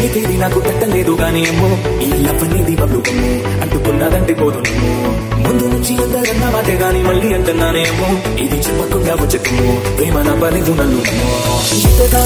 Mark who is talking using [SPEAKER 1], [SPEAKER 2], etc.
[SPEAKER 1] ఏది నాకు పెట్టలేదు గాని ఏమో ఈ లవ్ అనేది బబ్లు గమ్ము అంటుకున్నదంటే పోదు ముందు నుంచి ఎంతగన్న మాటే గాని మళ్ళీ అంటున్నానేమో ఇది చెప్పకుండా వచ్చకు ప్రేమ నా పని నన్ను ఎంతగా